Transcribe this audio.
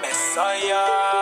Messiah.